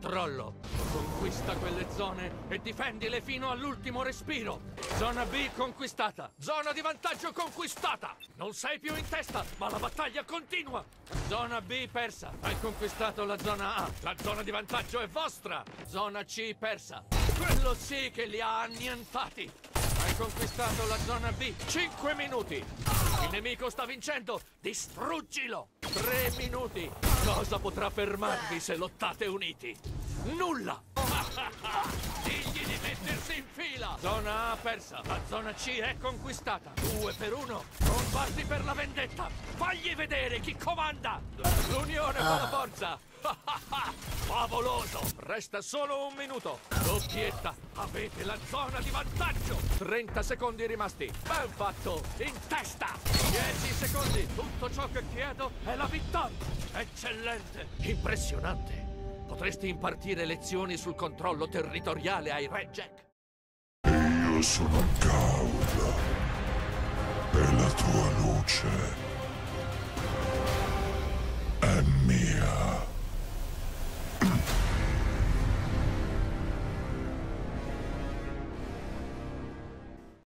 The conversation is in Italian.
controllo. Conquista quelle zone e difendile fino all'ultimo respiro. Zona B conquistata. Zona di vantaggio conquistata. Non sei più in testa, ma la battaglia continua. Zona B persa. Hai conquistato la zona A. La zona di vantaggio è vostra. Zona C persa. Quello sì che li ha annientati. Hai conquistato la zona B. 5 minuti. Il nemico sta vincendo. Distruggilo. 3 minuti. Cosa potrà fermarvi se lottate uniti? Nulla. Digli di mettersi in fila. Zona A persa. La zona C è conquistata. Due per uno. Comparti per la vendetta. Fagli vedere chi comanda. L'unione fa la forza. Favoloso! Resta solo un minuto. Doppietta, avete la zona di vantaggio. 30 secondi rimasti. Ben fatto! In testa! Sì, tutto ciò che chiedo è la vittoria! Eccellente! Impressionante! Potresti impartire lezioni sul controllo territoriale ai Red Jack? Io sono Gaul. Per la tua luce.